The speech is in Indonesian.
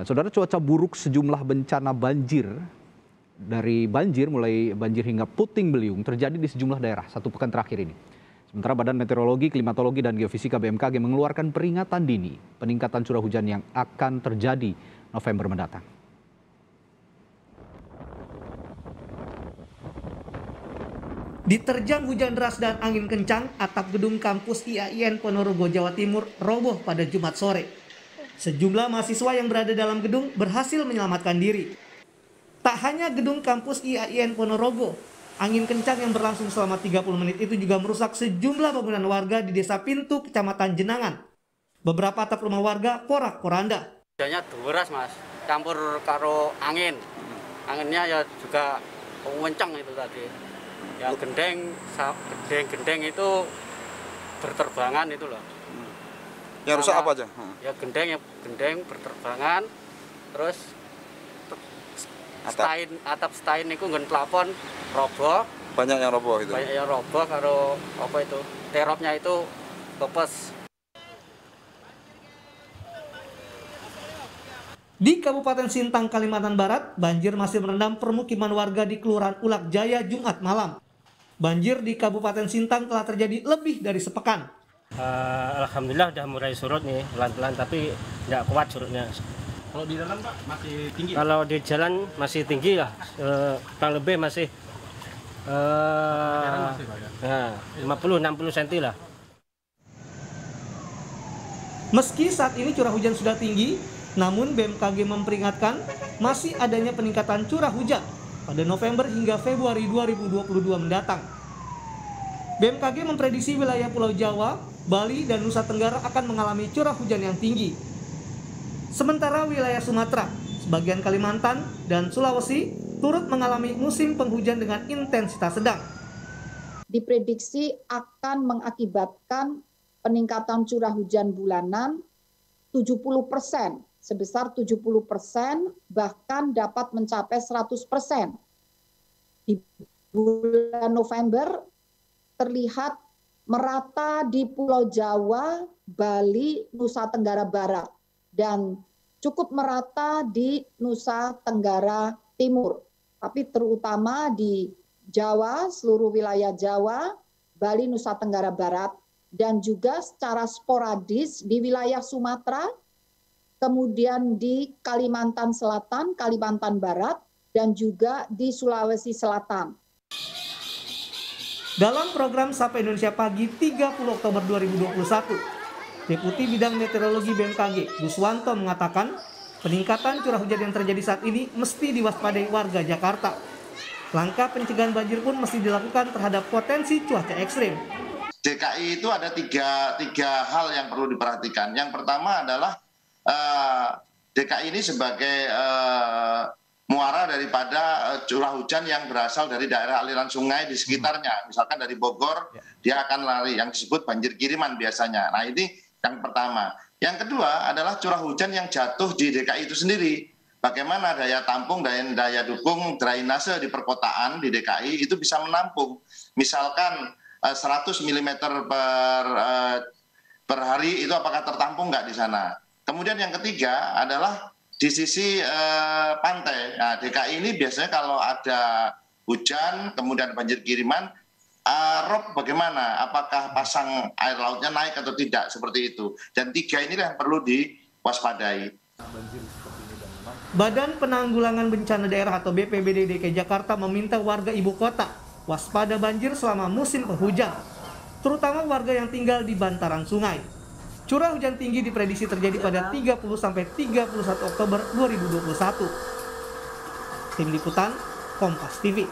Dan saudara cuaca buruk sejumlah bencana banjir dari banjir mulai banjir hingga puting beliung terjadi di sejumlah daerah satu pekan terakhir ini. Sementara Badan Meteorologi, Klimatologi, dan Geofisika BMKG mengeluarkan peringatan dini peningkatan curah hujan yang akan terjadi November mendatang. Diterjang hujan deras dan angin kencang, atap gedung kampus IAIN Ponorogo, Jawa Timur roboh pada Jumat sore. Sejumlah mahasiswa yang berada dalam gedung berhasil menyelamatkan diri. Tak hanya gedung kampus IAIN Ponorogo, angin kencang yang berlangsung selama 30 menit itu juga merusak sejumlah bangunan warga di Desa Pintu, Kecamatan Jenangan. Beberapa atap rumah warga porak-poranda. Hujannya deras mas, campur karo angin. Anginnya ya juga kencang itu tadi. Yang gendeng, gendeng-gendeng itu berterbangan itu loh. Yang rusak apa aja? Ya gendeng, ya gendeng berterbangan. Terus Atap. stain, atap stain itu ngen plafon roboh. Banyak yang roboh itu. Banyak yang roboh karo apa itu teropnya itu kepes. Di Kabupaten Sintang, Kalimantan Barat, banjir masih merendam permukiman warga di Kelurahan Ulak Jaya Jumat malam. Banjir di Kabupaten Sintang telah terjadi lebih dari sepekan. Uh, Alhamdulillah udah mulai surut nih pelan-pelan tapi nggak kuat surutnya. Kalau di dalam Pak masih tinggi? Kalau di jalan masih tinggi lah, uh, kurang lebih masih uh, nah, 50-60 cm lah. Meski saat ini curah hujan sudah tinggi, namun BMKG memperingatkan masih adanya peningkatan curah hujan pada November hingga Februari 2022 mendatang. BMKG memprediksi wilayah Pulau Jawa, Bali, dan Nusa Tenggara akan mengalami curah hujan yang tinggi. Sementara wilayah Sumatera, sebagian Kalimantan, dan Sulawesi turut mengalami musim penghujan dengan intensitas sedang. Diprediksi akan mengakibatkan peningkatan curah hujan bulanan 70 persen sebesar 70 persen, bahkan dapat mencapai 100 persen. Di bulan November terlihat merata di Pulau Jawa, Bali, Nusa Tenggara Barat, dan cukup merata di Nusa Tenggara Timur. Tapi terutama di Jawa, seluruh wilayah Jawa, Bali, Nusa Tenggara Barat, dan juga secara sporadis di wilayah Sumatera, kemudian di Kalimantan Selatan, Kalimantan Barat, dan juga di Sulawesi Selatan. Dalam program Sapa Indonesia Pagi 30 Oktober 2021, Deputi Bidang Meteorologi BMKG, Guswanto mengatakan peningkatan curah hujan yang terjadi saat ini mesti diwaspadai warga Jakarta. Langkah pencegahan banjir pun mesti dilakukan terhadap potensi cuaca ekstrim. DKI itu ada tiga, tiga hal yang perlu diperhatikan. Yang pertama adalah uh, DKI ini sebagai uh, muara daripada uh, curah hujan yang berasal dari daerah aliran sungai di sekitarnya. Misalkan dari Bogor, dia akan lari yang disebut banjir kiriman biasanya. Nah ini yang pertama. Yang kedua adalah curah hujan yang jatuh di DKI itu sendiri. Bagaimana daya tampung dan daya dukung drainase di perkotaan di DKI itu bisa menampung. Misalkan 100 mm per, per hari itu apakah tertampung nggak di sana? Kemudian yang ketiga adalah di sisi eh, pantai. Nah, DKI ini biasanya kalau ada hujan, kemudian banjir kiriman, uh, rob bagaimana? Apakah pasang air lautnya naik atau tidak? Seperti itu. Dan tiga ini yang perlu diwaspadai. Badan Penanggulangan Bencana Daerah atau BPBD DKI Jakarta meminta warga ibu kota waspada banjir selama musim penghujan, terutama warga yang tinggal di bantaran sungai. Curah hujan tinggi diprediksi terjadi pada 30 sampai 31 Oktober 2021. Tim Liputan Kompas TV.